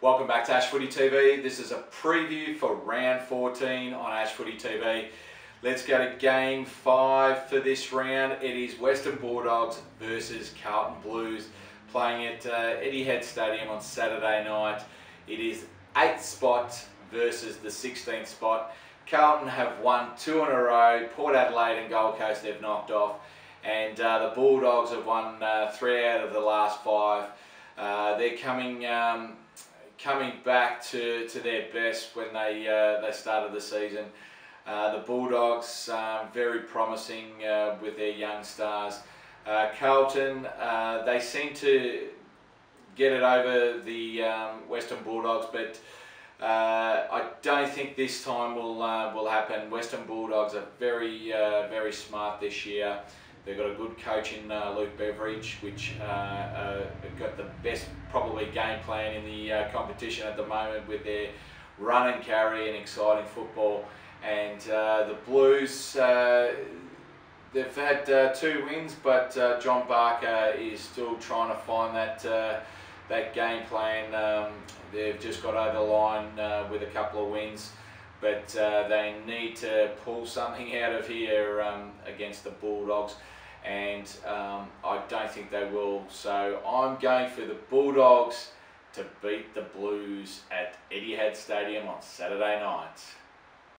to Ash Footy TV. This is a preview for round 14 on Ash Footy TV. Let's go to game five for this round. It is Western Bulldogs versus Carlton Blues playing at uh, Etihad Stadium on Saturday night. It is eighth spot versus the 16th spot. Carlton have won two in a row. Port Adelaide and Gold Coast they've knocked off. And uh, the Bulldogs have won uh, three out of the last five. Uh, they're coming um, coming back to, to their best when they uh, they started the season. Uh, the Bulldogs um, very promising uh, with their young stars. Uh, Carlton uh, they seem to get it over the um, Western Bulldogs, but I don't think this time will will happen. Western Bulldogs are very very smart this year. They've got a good coach in uh, Luke Beveridge, which uh, uh, got the best probably game plan in the uh, competition at the moment with their run and carry and exciting football. And uh, the Blues, uh, they've had two wins, but John Barker is still trying to find that that game plan. Um, they've just got over the line with a couple of wins but uh, they need to pull something out of here um, against the Bulldogs and um, I don't think they will. So I'm going for the Bulldogs to beat the Blues at Etihad Stadium on Saturday night.